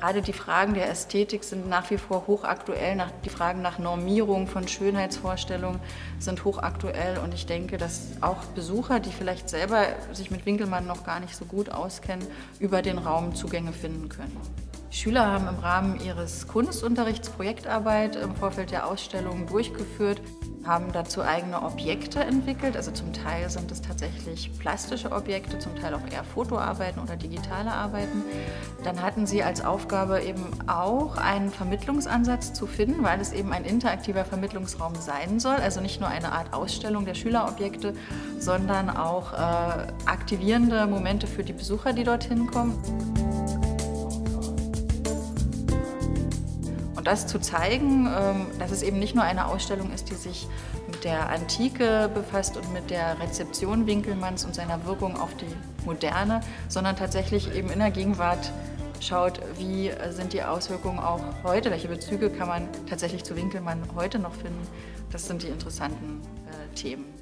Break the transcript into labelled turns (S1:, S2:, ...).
S1: Gerade die Fragen der Ästhetik sind nach wie vor hochaktuell. Die Fragen nach Normierung von Schönheitsvorstellungen sind hochaktuell. Und ich denke, dass auch Besucher, die vielleicht selber sich mit Winkelmann noch gar nicht so gut auskennen, über den Raum Zugänge finden können. Schüler haben im Rahmen ihres Kunstunterrichts Projektarbeit im Vorfeld der Ausstellung durchgeführt, haben dazu eigene Objekte entwickelt. Also zum Teil sind es tatsächlich plastische Objekte, zum Teil auch eher Fotoarbeiten oder digitale Arbeiten. Dann hatten sie als Aufgabe eben auch einen Vermittlungsansatz zu finden, weil es eben ein interaktiver Vermittlungsraum sein soll. Also nicht nur eine Art Ausstellung der Schülerobjekte, sondern auch äh, aktivierende Momente für die Besucher, die dorthin kommen. Und das zu zeigen, ähm, dass es eben nicht nur eine Ausstellung ist, die sich mit der Antike befasst und mit der Rezeption Winkelmanns und seiner Wirkung auf die Moderne, sondern tatsächlich eben in der Gegenwart schaut, wie sind die Auswirkungen auch heute, welche Bezüge kann man tatsächlich zu Winkelmann heute noch finden. Das sind die interessanten äh, Themen.